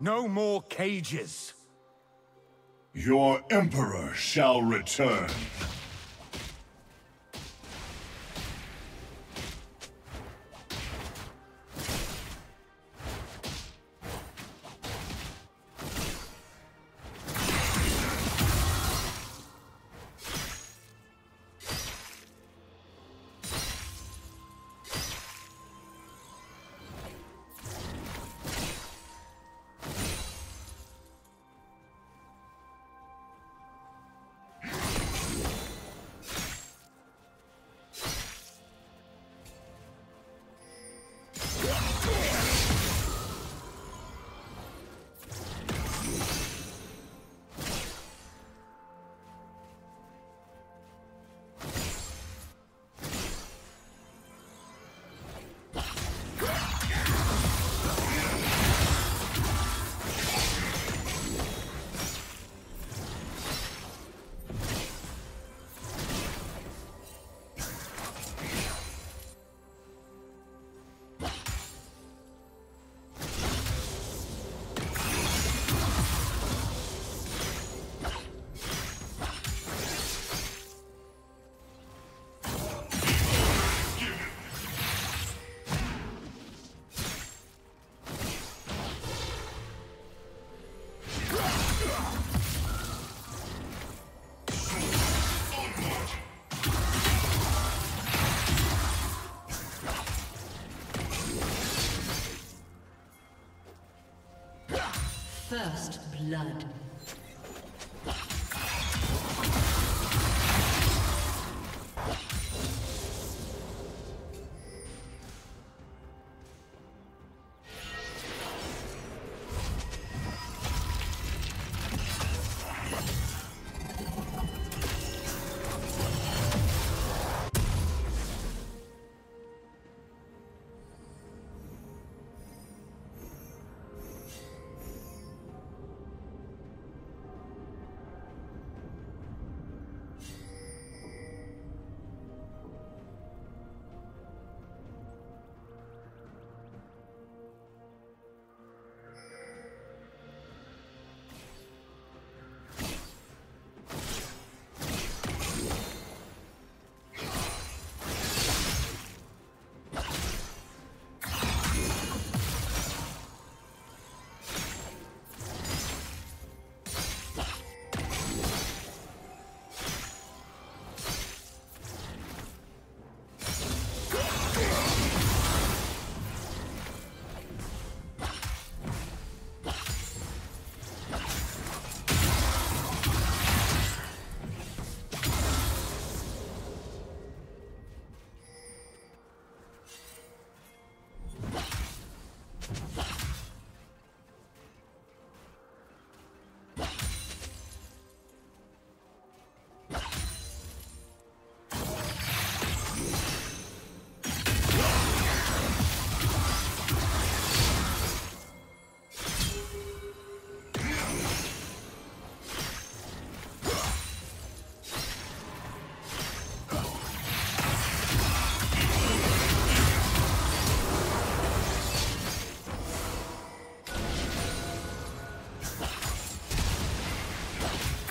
No more cages. Your Emperor shall return. First blood.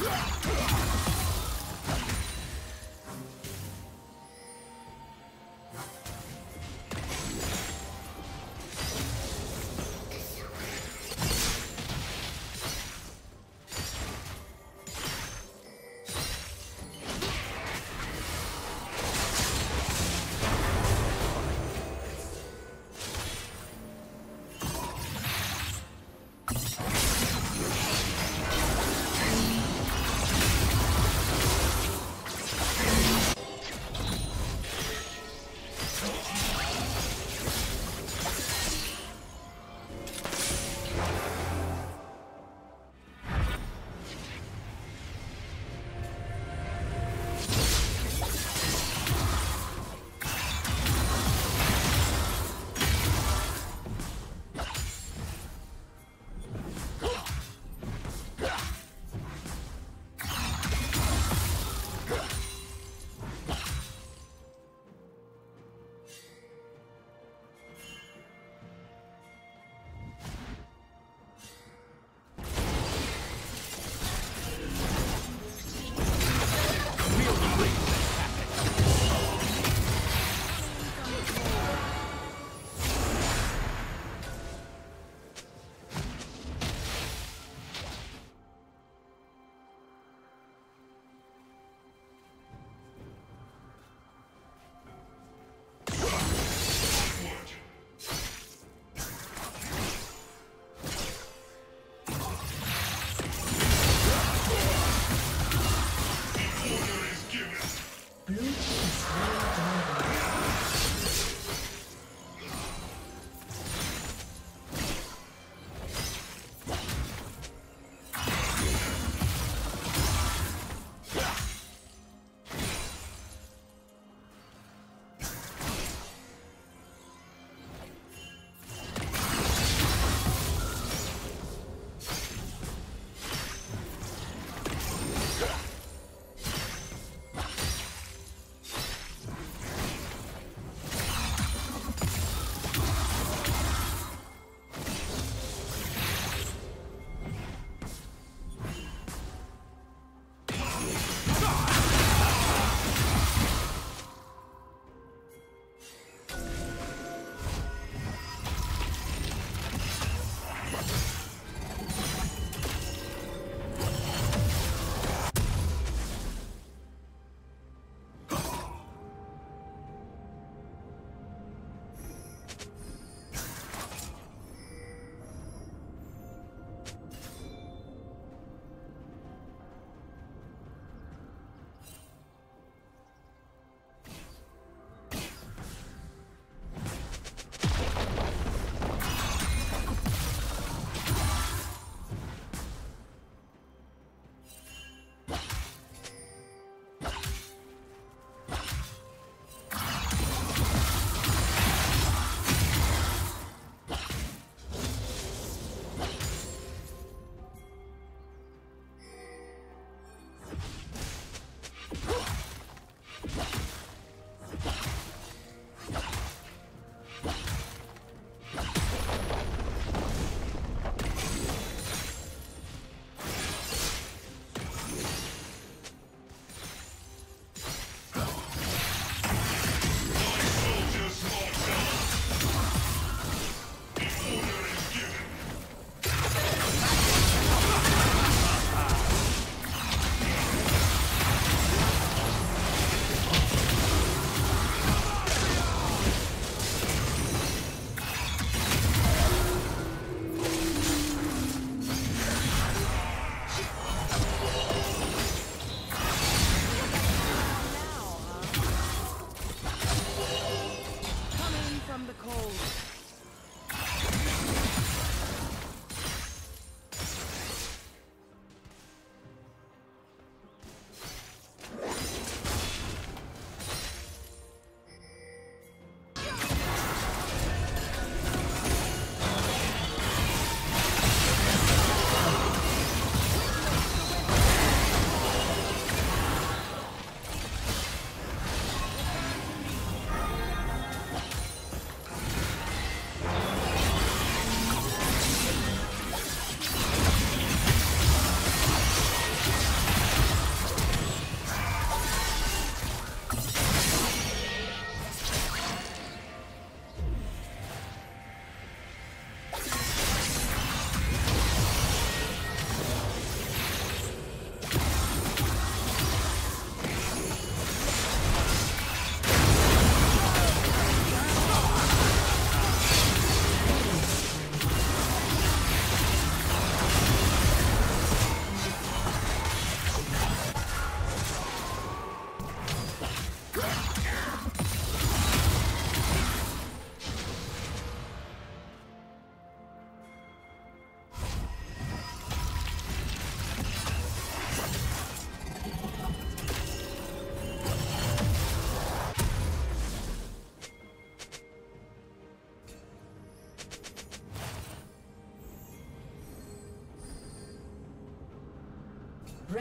Yeah!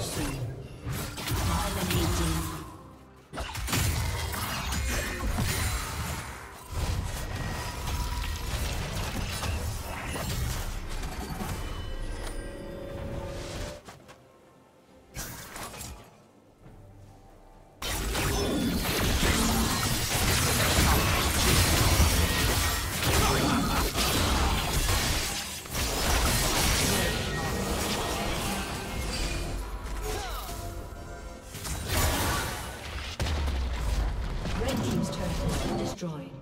down. Rampage.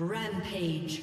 Rampage.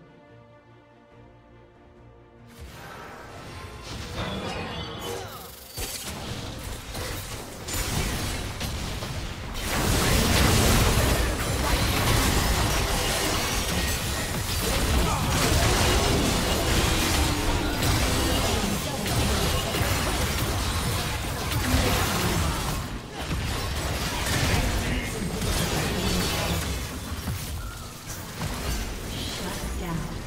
down.